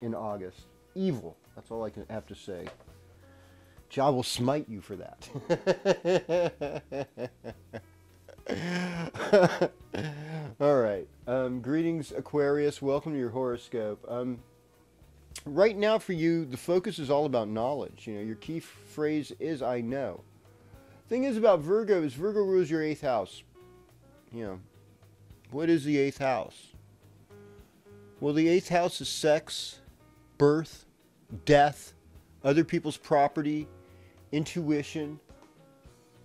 in August. Evil. That's all I can have to say. Jah will smite you for that. all right. Um, greetings, Aquarius. Welcome to your horoscope. Um, right now, for you, the focus is all about knowledge. You know, your key phrase is "I know." Thing is about Virgo is Virgo rules your eighth house. You know, what is the eighth house? Well, the eighth house is sex, birth, death, other people's property, intuition,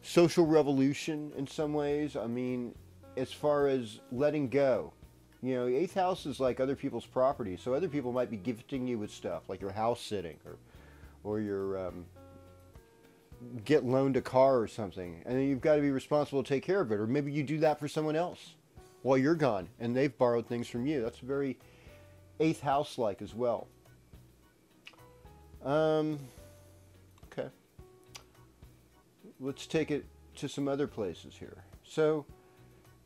social revolution in some ways. I mean, as far as letting go. You know, the eighth house is like other people's property, so other people might be gifting you with stuff, like your house sitting or, or your um, get loaned a car or something, and then you've got to be responsible to take care of it, or maybe you do that for someone else while you're gone, and they've borrowed things from you. That's very eighth house like as well. Um, okay. Let's take it to some other places here. So,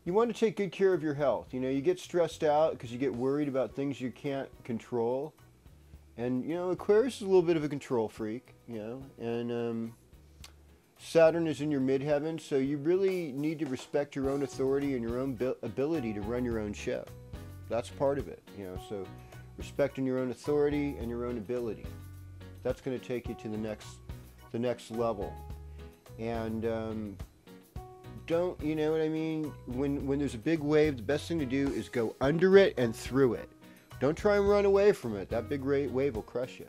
you want to take good care of your health. You know, you get stressed out because you get worried about things you can't control. And, you know, Aquarius is a little bit of a control freak, you know, and um, Saturn is in your midheaven, so you really need to respect your own authority and your own ability to run your own show. That's part of it, you know, so respecting your own authority and your own ability. That's going to take you to the next, the next level. And um, don't, you know what I mean? When, when there's a big wave, the best thing to do is go under it and through it. Don't try and run away from it. That big wave will crush you.